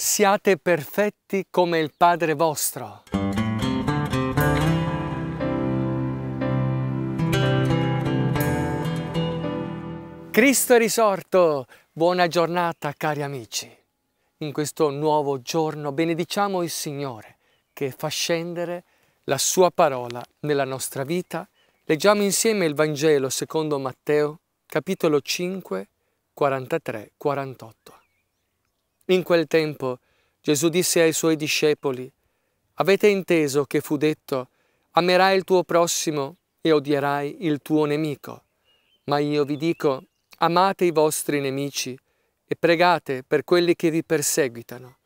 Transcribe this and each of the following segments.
siate perfetti come il Padre vostro. Cristo è risorto! Buona giornata cari amici! In questo nuovo giorno benediciamo il Signore che fa scendere la sua parola nella nostra vita. Leggiamo insieme il Vangelo secondo Matteo, capitolo 5, 43-48. In quel tempo Gesù disse ai suoi discepoli, Avete inteso che fu detto, amerai il tuo prossimo e odierai il tuo nemico. Ma io vi dico, amate i vostri nemici e pregate per quelli che vi perseguitano,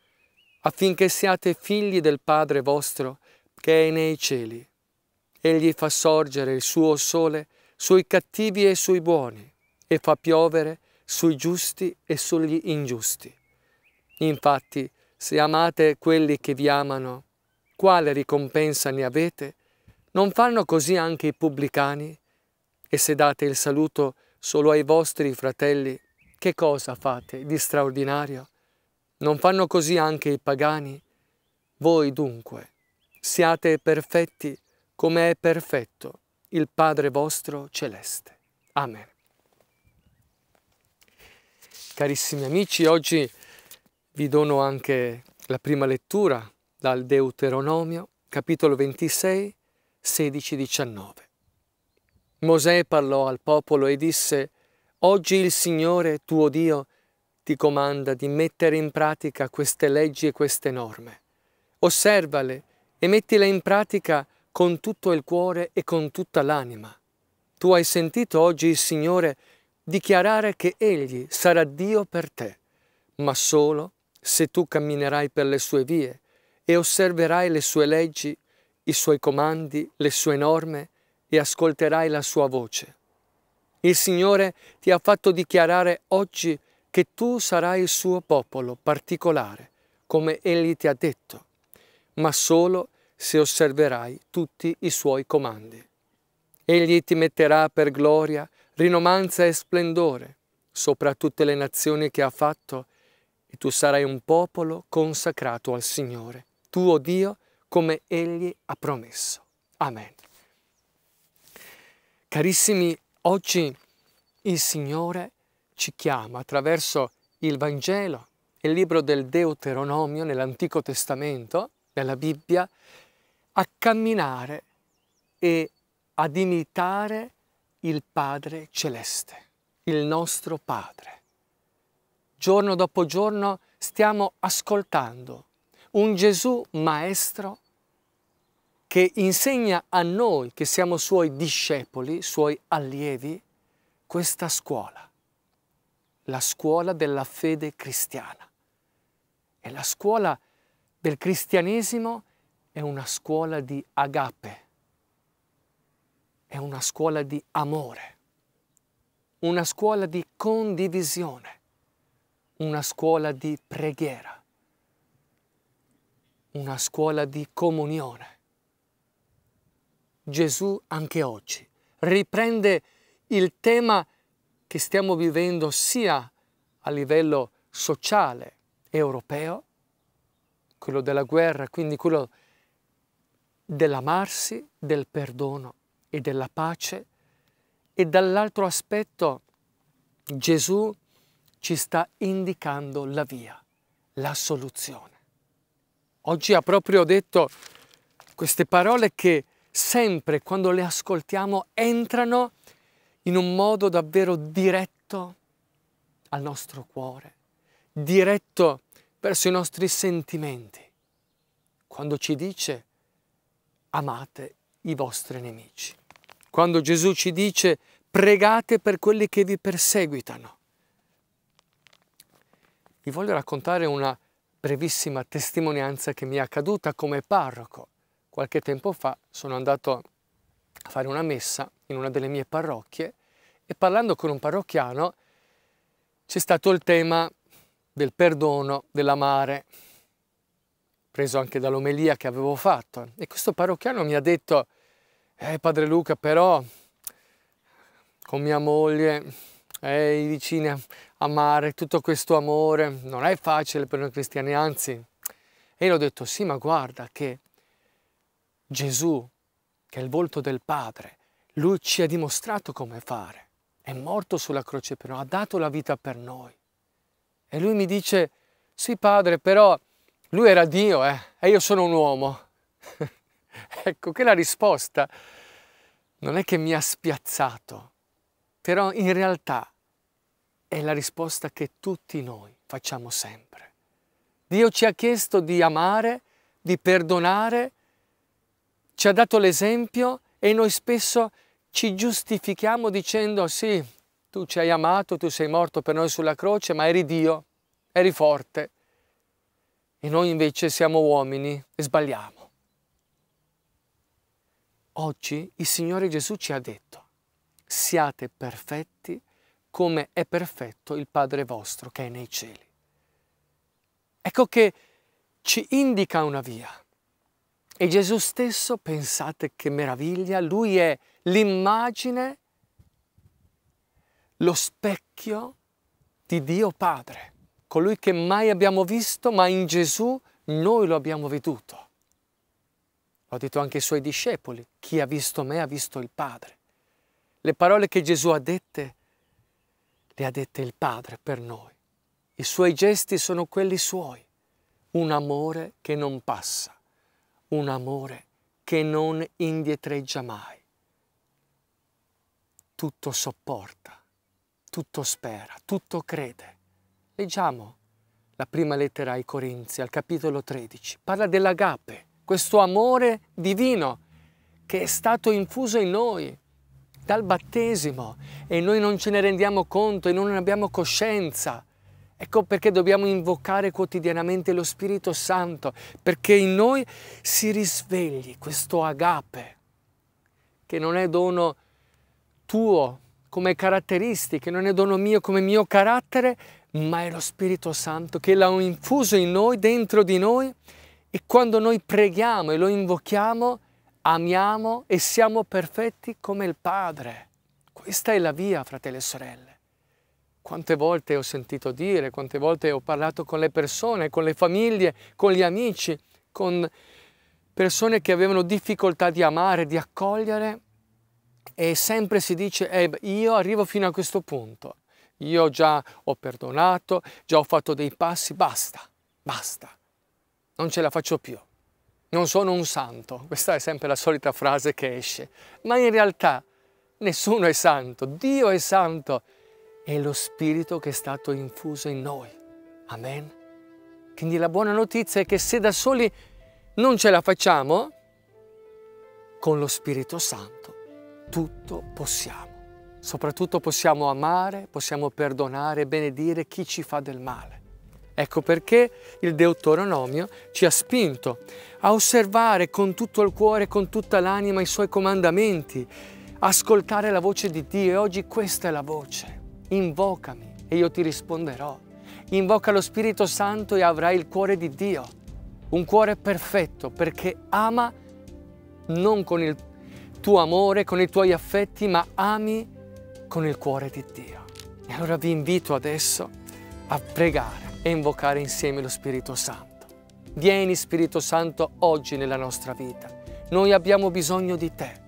affinché siate figli del Padre vostro che è nei cieli. Egli fa sorgere il suo sole sui cattivi e sui buoni e fa piovere sui giusti e sugli ingiusti. Infatti, se amate quelli che vi amano, quale ricompensa ne avete? Non fanno così anche i pubblicani? E se date il saluto solo ai vostri fratelli, che cosa fate di straordinario? Non fanno così anche i pagani? Voi dunque siate perfetti come è perfetto il Padre vostro celeste. Amen. Carissimi amici, oggi vi dono anche la prima lettura dal Deuteronomio, capitolo 26, 16-19. Mosè parlò al popolo e disse, Oggi il Signore tuo Dio ti comanda di mettere in pratica queste leggi e queste norme. Osservale e mettile in pratica con tutto il cuore e con tutta l'anima. Tu hai sentito oggi il Signore dichiarare che Egli sarà Dio per te, ma solo se tu camminerai per le sue vie e osserverai le sue leggi, i suoi comandi, le sue norme e ascolterai la sua voce. Il Signore ti ha fatto dichiarare oggi che tu sarai il suo popolo particolare, come Egli ti ha detto, ma solo se osserverai tutti i suoi comandi. Egli ti metterà per gloria, rinomanza e splendore sopra tutte le nazioni che ha fatto e tu sarai un popolo consacrato al Signore, tuo Dio, come Egli ha promesso. Amen. Carissimi Oggi il Signore ci chiama attraverso il Vangelo, il libro del Deuteronomio nell'Antico Testamento, nella Bibbia, a camminare e ad imitare il Padre Celeste, il nostro Padre. Giorno dopo giorno stiamo ascoltando un Gesù Maestro che insegna a noi che siamo suoi discepoli, suoi allievi, questa scuola, la scuola della fede cristiana. E la scuola del cristianesimo è una scuola di agape, è una scuola di amore, una scuola di condivisione, una scuola di preghiera, una scuola di comunione. Gesù anche oggi riprende il tema che stiamo vivendo sia a livello sociale europeo, quello della guerra, quindi quello dell'amarsi, del perdono e della pace, e dall'altro aspetto Gesù ci sta indicando la via, la soluzione. Oggi ha proprio detto queste parole che sempre quando le ascoltiamo entrano in un modo davvero diretto al nostro cuore, diretto verso i nostri sentimenti, quando ci dice amate i vostri nemici, quando Gesù ci dice pregate per quelli che vi perseguitano. Vi voglio raccontare una brevissima testimonianza che mi è accaduta come parroco qualche tempo fa sono andato a fare una messa in una delle mie parrocchie e parlando con un parrocchiano c'è stato il tema del perdono, dell'amare, preso anche dall'omelia che avevo fatto. E questo parrocchiano mi ha detto, eh padre Luca, però con mia moglie eh, i vicini amare, tutto questo amore, non è facile per noi cristiani, anzi. E io ho detto, sì, ma guarda che Gesù, che è il volto del Padre, lui ci ha dimostrato come fare. È morto sulla croce per noi, ha dato la vita per noi. E lui mi dice, sì padre, però lui era Dio eh, e io sono un uomo. ecco che la risposta non è che mi ha spiazzato, però in realtà è la risposta che tutti noi facciamo sempre. Dio ci ha chiesto di amare, di perdonare, ci ha dato l'esempio e noi spesso ci giustifichiamo dicendo sì, tu ci hai amato, tu sei morto per noi sulla croce, ma eri Dio, eri forte. E noi invece siamo uomini e sbagliamo. Oggi il Signore Gesù ci ha detto, siate perfetti come è perfetto il Padre vostro che è nei cieli. Ecco che ci indica una via. E Gesù stesso, pensate che meraviglia, lui è l'immagine, lo specchio di Dio Padre colui che mai abbiamo visto, ma in Gesù noi lo abbiamo veduto. L'ho detto anche ai suoi discepoli, chi ha visto me ha visto il Padre. Le parole che Gesù ha dette, le ha dette il Padre per noi. I suoi gesti sono quelli suoi, un amore che non passa, un amore che non indietreggia mai. Tutto sopporta, tutto spera, tutto crede Leggiamo la prima lettera ai Corinzi, al capitolo 13. Parla dell'agape, questo amore divino che è stato infuso in noi dal battesimo e noi non ce ne rendiamo conto e non abbiamo coscienza. Ecco perché dobbiamo invocare quotidianamente lo Spirito Santo, perché in noi si risvegli questo agape, che non è dono tuo come caratteristiche, non è dono mio come mio carattere, ma è lo Spirito Santo che l'ha infuso in noi, dentro di noi e quando noi preghiamo e lo invochiamo, amiamo e siamo perfetti come il Padre. Questa è la via, fratelli e sorelle. Quante volte ho sentito dire, quante volte ho parlato con le persone, con le famiglie, con gli amici, con persone che avevano difficoltà di amare, di accogliere e sempre si dice eh, io arrivo fino a questo punto io già ho perdonato, già ho fatto dei passi, basta, basta, non ce la faccio più. Non sono un santo, questa è sempre la solita frase che esce, ma in realtà nessuno è santo, Dio è santo, è lo Spirito che è stato infuso in noi. Amen. Quindi la buona notizia è che se da soli non ce la facciamo, con lo Spirito Santo tutto possiamo. Soprattutto possiamo amare, possiamo perdonare benedire chi ci fa del male. Ecco perché il Deuteronomio ci ha spinto a osservare con tutto il cuore, con tutta l'anima i suoi comandamenti, ascoltare la voce di Dio e oggi questa è la voce. Invocami e io ti risponderò. Invoca lo Spirito Santo e avrai il cuore di Dio, un cuore perfetto perché ama non con il tuo amore, con i tuoi affetti, ma ami con il cuore di Dio. E allora vi invito adesso a pregare e invocare insieme lo Spirito Santo. Vieni Spirito Santo oggi nella nostra vita. Noi abbiamo bisogno di te.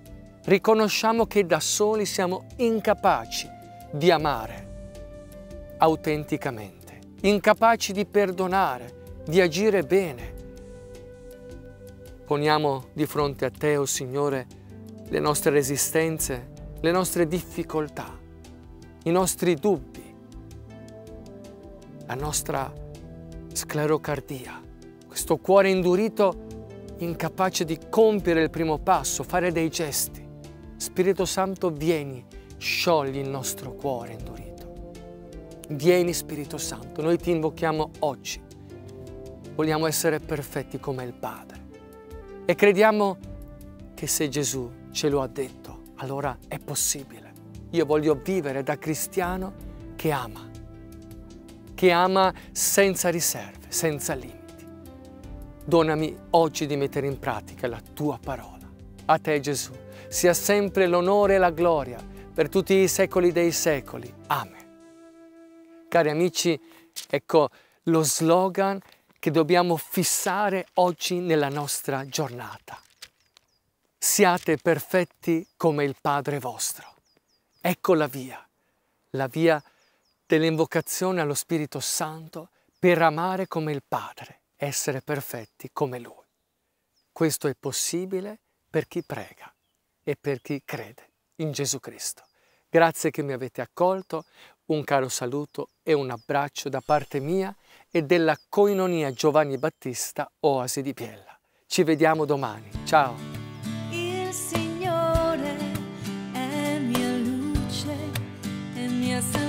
Riconosciamo che da soli siamo incapaci di amare autenticamente, incapaci di perdonare, di agire bene. Poniamo di fronte a te, oh Signore, le nostre resistenze, le nostre difficoltà, i nostri dubbi, la nostra sclerocardia, questo cuore indurito incapace di compiere il primo passo, fare dei gesti. Spirito Santo, vieni, sciogli il nostro cuore indurito. Vieni Spirito Santo, noi ti invochiamo oggi. Vogliamo essere perfetti come il Padre. E crediamo che se Gesù ce lo ha detto, allora è possibile. Io voglio vivere da cristiano che ama, che ama senza riserve, senza limiti. Donami oggi di mettere in pratica la tua parola. A te Gesù sia sempre l'onore e la gloria per tutti i secoli dei secoli. Amen. Cari amici, ecco lo slogan che dobbiamo fissare oggi nella nostra giornata. Siate perfetti come il Padre vostro. Ecco la via, la via dell'invocazione allo Spirito Santo per amare come il Padre, essere perfetti come Lui. Questo è possibile per chi prega e per chi crede in Gesù Cristo. Grazie che mi avete accolto, un caro saluto e un abbraccio da parte mia e della Coinonia Giovanni Battista Oasi di Piella. Ci vediamo domani. Ciao! Il Signore è mia luce e mia salvezza.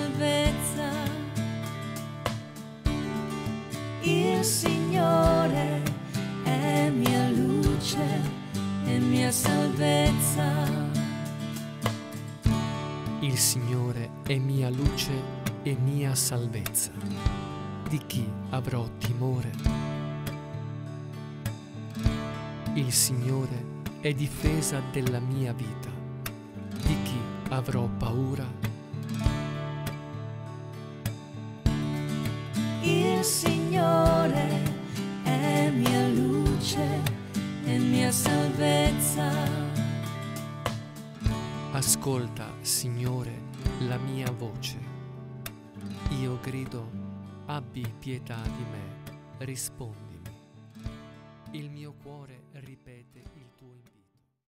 Il Signore è mia luce e mia salvezza. Il Signore è mia luce e mia salvezza. Di chi avrò timore? Il Signore è difesa della mia vita. Di chi avrò paura? Il Signore Ascolta, Signore, la mia voce. Io grido, abbi pietà di me, rispondimi. Il mio cuore ripete il tuo impegno.